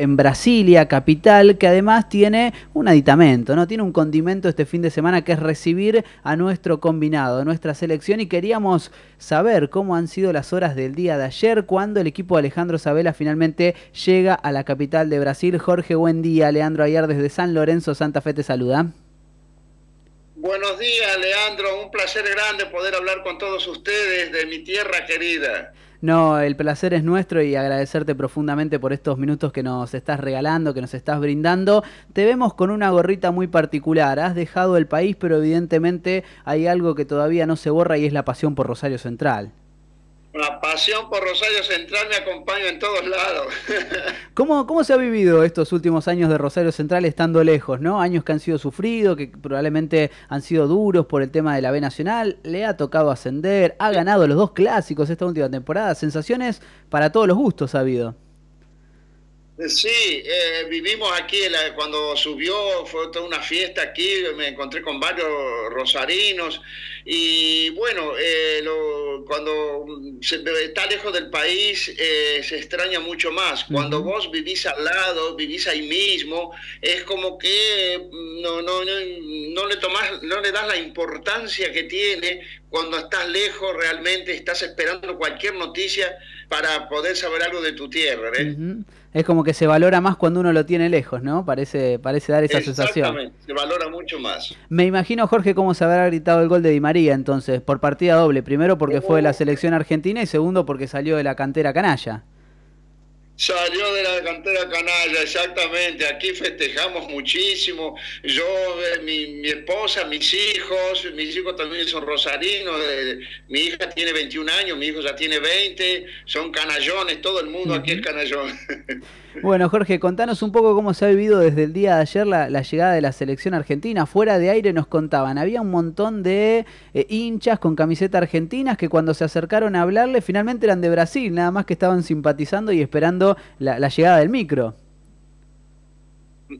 en Brasilia, capital, que además tiene un aditamento, ¿no? Tiene un condimento este fin de semana que es recibir a nuestro combinado, a nuestra selección y queríamos saber cómo han sido las horas del día de ayer cuando el equipo de Alejandro Sabela finalmente llega a la capital de Brasil. Jorge, buen día. Leandro Ayar desde San Lorenzo, Santa Fe te saluda. Buenos días, Leandro. Un placer grande poder hablar con todos ustedes de mi tierra querida. No, el placer es nuestro y agradecerte profundamente por estos minutos que nos estás regalando, que nos estás brindando. Te vemos con una gorrita muy particular. Has dejado el país, pero evidentemente hay algo que todavía no se borra y es la pasión por Rosario Central. La pasión por Rosario Central me acompaña en todos lados. ¿Cómo, ¿Cómo se ha vivido estos últimos años de Rosario Central estando lejos? ¿no? Años que han sido sufridos, que probablemente han sido duros por el tema de la B Nacional. Le ha tocado ascender, ha ganado los dos clásicos esta última temporada. Sensaciones para todos los gustos ha habido. Sí, eh, vivimos aquí, cuando subió fue toda una fiesta aquí, me encontré con varios rosarinos y bueno, eh, cuando se, está lejos del país eh, se extraña mucho más. Cuando vos vivís al lado, vivís ahí mismo, es como que no, no, no, no le tomás, no le das la importancia que tiene cuando estás lejos realmente, estás esperando cualquier noticia para poder saber algo de tu tierra. ¿eh? Es como que se valora más cuando uno lo tiene lejos, ¿no? Parece, parece dar esa sensación. Exactamente, se valora mucho más. Me imagino, Jorge, cómo se habrá gritado el gol de Di María entonces, por partida doble. Primero porque fue de la selección argentina y segundo porque salió de la cantera canalla. Salió de la cantera canalla, exactamente. Aquí festejamos muchísimo. Yo, eh, mi, esposa, mis hijos, mis hijos también son rosarinos. Eh, mi hija tiene 21 años, mi hijo ya tiene 20. Son canallones, todo el mundo aquí es canallón. Bueno, Jorge, contanos un poco cómo se ha vivido desde el día de ayer la, llegada de la selección argentina. Fuera de aire nos contaban, había un montón de eh, hinchas con camiseta argentinas que cuando se acercaron a hablarle finalmente eran de Brasil, nada más que estaban simpatizando y esperando la llegada del micro.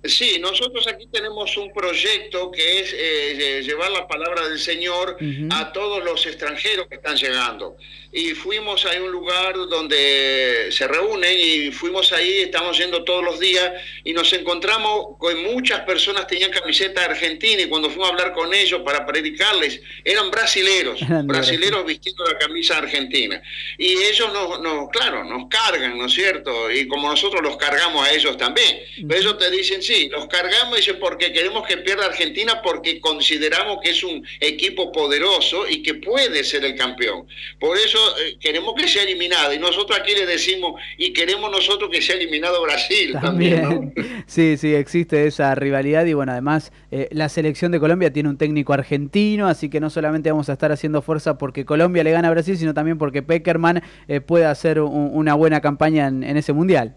Sí, nosotros aquí tenemos un proyecto que es eh, llevar la palabra del Señor a todos los extranjeros que están llegando. Y fuimos a un lugar donde se reúnen y fuimos ahí, estamos yendo todos los días y nos encontramos con muchas personas tenían camiseta argentina y cuando fuimos a hablar con ellos para predicarles, eran brasileros, brasileros vistiendo la camisa argentina. Y ellos nos, claro, nos cargan, ¿no es cierto? Y como nosotros los cargamos a ellos también. Pero ellos te dicen, sí, los cargamos, dice, porque queremos que pierda Argentina, porque consideramos que es un equipo poderoso y que puede ser el campeón. Por eso eh, queremos que sea eliminado. Y nosotros aquí le decimos, y queremos nosotros que sea eliminado Brasil también. Sí, sí, existe esa rivalidad y bueno, además eh, la selección de Colombia tiene un técnico argentino, así que no solamente vamos a estar haciendo fuerza porque Colombia le gana a Brasil, sino también porque Peckerman eh, puede hacer una buena campaña en ese mundial.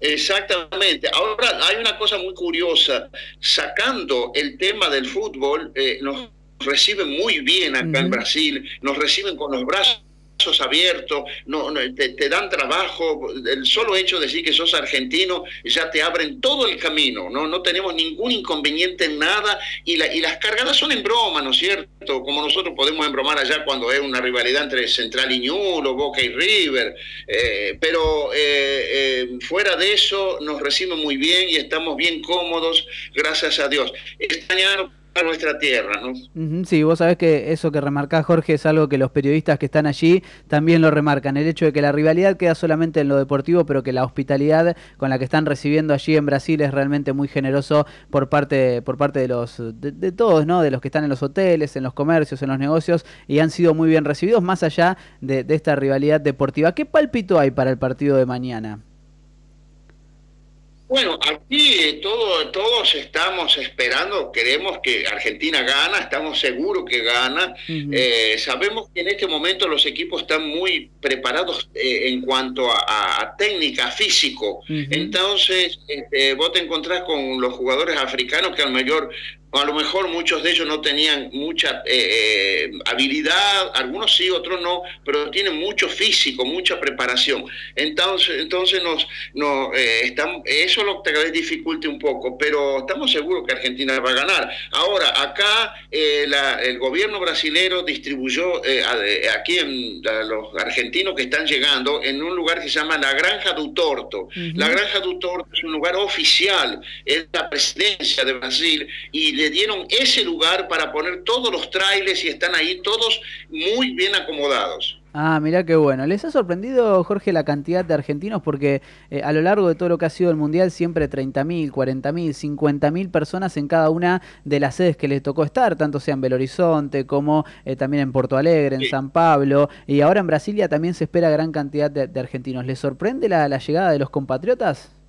Exactamente. Ahora hay una cosa muy curiosa. Sacando el tema del fútbol, eh, nos reciben muy bien acá en Brasil, nos reciben con los brazos abiertos, no, te, dan trabajo, el solo hecho de decir que sos argentino ya te abren todo el camino, no, no tenemos ningún inconveniente en nada y, la, y las cargadas son en broma, ¿no es cierto? Como nosotros podemos embromar allá cuando es una rivalidad entre Central y Ñulo, Boca y River, eh, pero eh, eh, fuera de eso nos reciben muy bien y estamos bien cómodos, gracias a Dios. Este año nuestra tierra. Sí, vos sabés que eso que remarcás, Jorge, es algo que los periodistas que están allí también lo remarcan, el hecho de que la rivalidad queda solamente en lo deportivo, pero que la hospitalidad con la que están recibiendo allí en Brasil es realmente muy generoso por parte, por parte de los de, todos, ¿no? De los que están en los hoteles, en los comercios, en los negocios, y han sido muy bien recibidos, más allá de, de esta rivalidad deportiva. ¿Qué palpito hay para el partido de mañana? Bueno, aquí eh, todo, todos estamos esperando, queremos que Argentina gana, estamos seguros que gana. Eh, sabemos que en este momento los equipos están muy preparados eh, en cuanto a, técnica, físico. Entonces, este, vos te encontrás con los jugadores africanos que al mayor a lo mejor muchos de ellos no tenían mucha eh, eh, habilidad, algunos sí, otros no, pero tienen mucho físico, mucha preparación. Entonces, entonces nos, nos eh, eso lo que dificulte un poco, pero estamos seguros que Argentina va a ganar. Ahora, acá el gobierno brasilero distribuyó aquí en los argentinos argentinos que están llegando en un lugar que se llama la Granja do Torto. La Granja do Torto es un lugar oficial, es la presidencia de Brasil, y le dieron ese lugar para poner todos los trailers y están ahí todos muy bien acomodados. Ah, mirá qué bueno. ¿Les ha sorprendido, Jorge, la cantidad de argentinos? Porque eh, a lo largo de todo lo que ha sido el Mundial, siempre 30.000, 40.000, 50.000 personas en cada una de las sedes que les tocó estar, tanto sea en Belo Horizonte como eh, también en Porto Alegre, en San Pablo, y ahora en Brasilia también se espera gran cantidad de, argentinos. ¿Les sorprende la, la llegada de los compatriotas?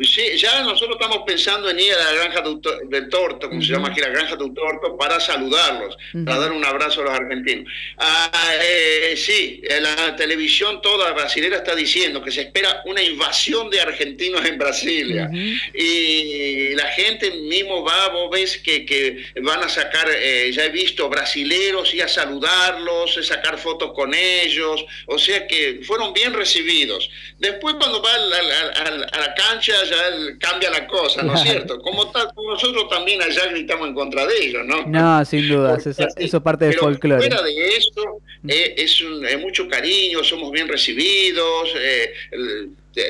Sí, ya nosotros estamos pensando en ir a la granja del torto, como se llama aquí la granja del torto, para saludarlos, para dar un abrazo a los argentinos. Ah, eh, sí, la televisión toda brasilera está diciendo que se espera una invasión de argentinos en Brasilia. Y la gente mismo va, vos ves que, que van a sacar, eh, ya he visto brasileros y a saludarlos, a sacar fotos con ellos, o sea que fueron bien recibidos. Después cuando va a la cancha ya cambia la cosa, ¿no es cierto? Como, nosotros también allá gritamos en contra de ellos, ¿no? No, sin duda, eso, eso, parte del folclore. Fuera de eso, eh, es, un, mucho cariño, somos bien recibidos, eh,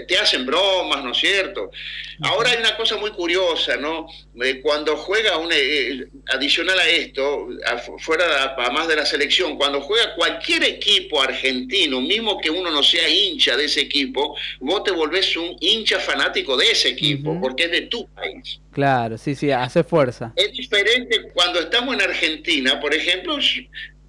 te, hacen bromas, ¿no es cierto? Ahora hay una cosa muy curiosa, ¿no? Eh, cuando juega, un, eh, adicional a esto, fuera más de la selección, cuando juega cualquier equipo argentino, mismo que uno no sea hincha de ese equipo, vos te volvés un hincha fanático de ese equipo, porque es de tu país. Claro, sí, sí, hace fuerza. Es diferente cuando estamos en Argentina, por ejemplo,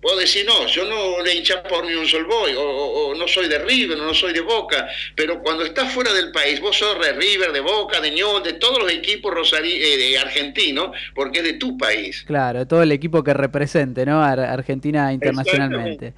Puedo decir, no, yo no le hincha por ni un sol boy, o, no soy de River, no soy de Boca, pero cuando estás fuera del país, vos sos de River, de Boca, de Ñol, de todos los equipos rosari eh, de argentinos, porque es de tu país. Claro, todo el equipo que represente, ¿no? Argentina internacionalmente.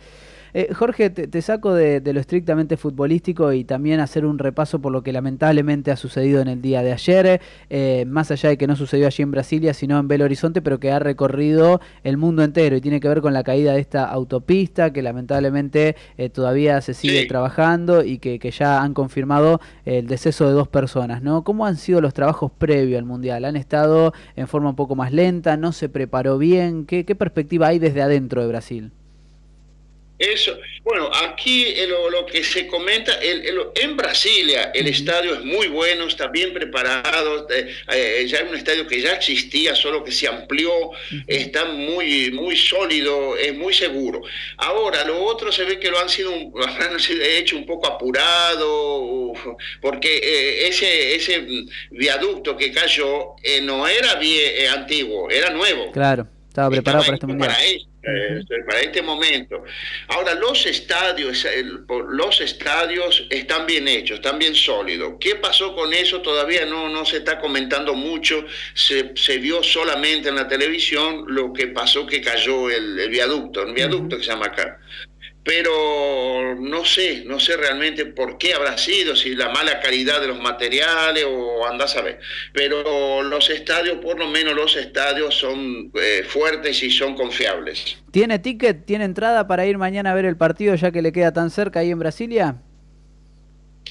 Eh, Jorge, te, saco de, lo estrictamente futbolístico y también hacer un repaso por lo que lamentablemente ha sucedido en el día de ayer, eh, más allá de que no sucedió allí en Brasilia, sino en Belo Horizonte, pero que ha recorrido el mundo entero y tiene que ver con la caída de esta autopista que lamentablemente eh, todavía se sigue trabajando y que, ya han confirmado el deceso de dos personas. ¿no? ¿Cómo han sido los trabajos previos al Mundial? ¿Han estado en forma un poco más lenta? ¿No se preparó bien? qué perspectiva hay desde adentro de Brasil? Eso, bueno, aquí eh, lo, que se comenta, en Brasilia el estadio es muy bueno, está bien preparado, eh, eh, ya es un estadio que ya existía, solo que se amplió, está muy, muy sólido, es muy seguro. Ahora, lo otro se ve que lo han sido, han hecho un poco apurado, porque ese, ese viaducto que cayó no era bien, antiguo, era nuevo. Claro, estaba preparado para este mundial. Eh, para este momento. Ahora, los estadios, los estadios están bien hechos, están bien sólidos. ¿Qué pasó con eso? Todavía no, no se está comentando mucho. Se, se vio solamente en la televisión lo que pasó que cayó el, viaducto, el viaducto que se llama acá pero no sé, no sé realmente por qué habrá sido, si la mala calidad de los materiales o andás a ver. Pero los estadios, por lo menos los estadios son eh, fuertes y son confiables. ¿Tiene ticket, tiene entrada para ir mañana a ver el partido ya que le queda tan cerca ahí en Brasilia?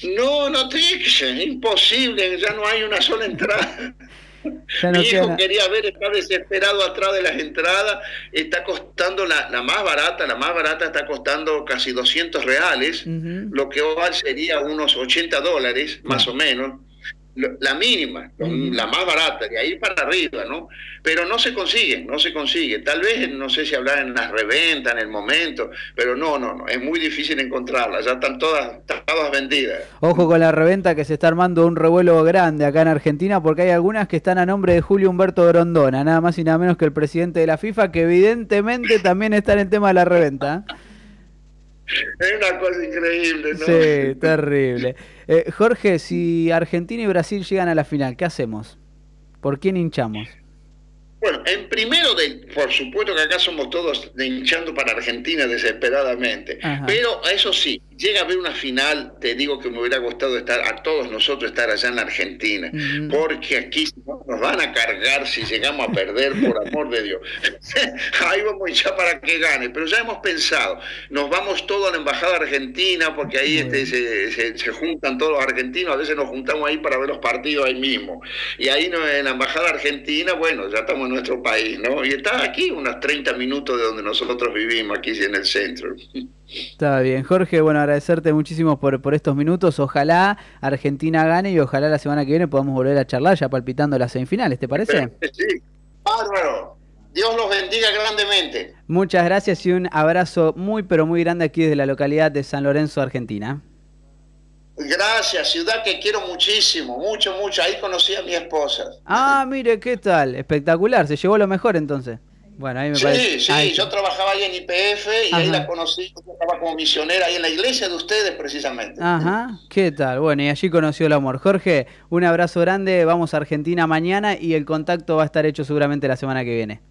No, no tiene, imposible, ya no hay una sola entrada. Mi hijo quería ver, está desesperado atrás de las entradas, está costando la, más barata, la más barata está costando casi 200 reales, lo que hoy sería unos 80 dólares, más o menos la mínima, la más barata, de ahí para arriba, ¿no? Pero no se consigue, no se consigue. Tal vez, no sé si hablar en las reventas, en el momento, pero no, no, no, es muy difícil encontrarlas, ya están todas, todas vendidas. Ojo con la reventa que se está armando un revuelo grande acá en Argentina, porque hay algunas que están a nombre de Julio Humberto Grondona, nada más y nada menos que el presidente de la FIFA, que evidentemente también está en el tema de la reventa. Es una cosa increíble, ¿no? Sí, terrible. Eh, Jorge, si Argentina y Brasil llegan a la final, ¿qué hacemos? ¿Por quién hinchamos? Bueno, en primero, de, por supuesto que acá somos todos hinchando para Argentina desesperadamente, pero eso sí, llega a haber una final, te digo que me hubiera gustado estar a todos nosotros estar allá en la Argentina, porque aquí nos van a cargar si llegamos a perder, por amor de Dios. ahí vamos a hinchar para que gane, pero ya hemos pensado, nos vamos todos a la Embajada Argentina, porque ahí este, se, se, juntan todos los argentinos, a veces nos juntamos ahí para ver los partidos ahí mismo. Y ahí en la Embajada Argentina, bueno, ya estamos nuestro país, ¿no? Y está aquí, unos 30 minutos de donde nosotros vivimos, aquí en el centro. Está bien, Jorge, bueno, agradecerte muchísimo por, por estos minutos. Ojalá Argentina gane y ojalá la semana que viene podamos volver a charlar ya palpitando las semifinales, ¿te parece? Sí, bárbaro. Dios los bendiga grandemente. Muchas gracias y un abrazo muy, pero muy grande aquí desde la localidad de San Lorenzo, Argentina. Gracias, ciudad que quiero muchísimo, mucho, mucho. Ahí conocí a mi esposa. Ah, mire, ¿qué tal? Espectacular, se llevó lo mejor entonces. Bueno, ahí me sí, sí, yo trabajaba ahí en IPF y ahí la conocí, yo estaba como misionera ahí en la iglesia de ustedes precisamente. Ajá, ¿qué tal? Bueno, y allí conoció el amor. Jorge, un abrazo grande, vamos a Argentina mañana y el contacto va a estar hecho seguramente la semana que viene.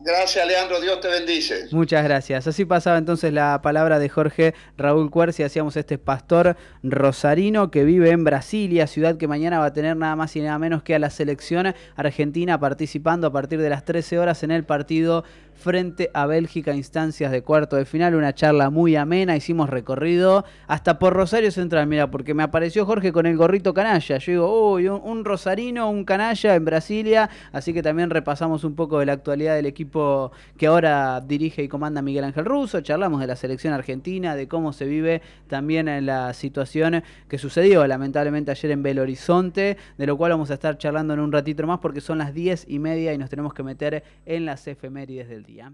Gracias, Leandro. Dios te bendice. Muchas gracias. Así pasaba entonces la palabra de Jorge Raúl Cuerci. Hacíamos este pastor rosarino que vive en Brasilia, ciudad que mañana va a tener nada más y nada menos que a la selección argentina participando a partir de las 13 horas en el partido frente a Bélgica, instancias de cuarto de final. Una charla muy amena. Hicimos recorrido hasta por Rosario Central. Mira, porque me apareció Jorge con el gorrito canalla. Yo digo, uy, un rosarino, un canalla en Brasilia. Así que también repasamos un poco de la del equipo que ahora dirige y comanda Miguel Ángel Russo, charlamos de la selección argentina, de cómo se vive también en la situación que sucedió lamentablemente ayer en Belo Horizonte, de lo cual vamos a estar charlando en un ratito más porque son las diez y media y nos tenemos que meter en las efemérides del día.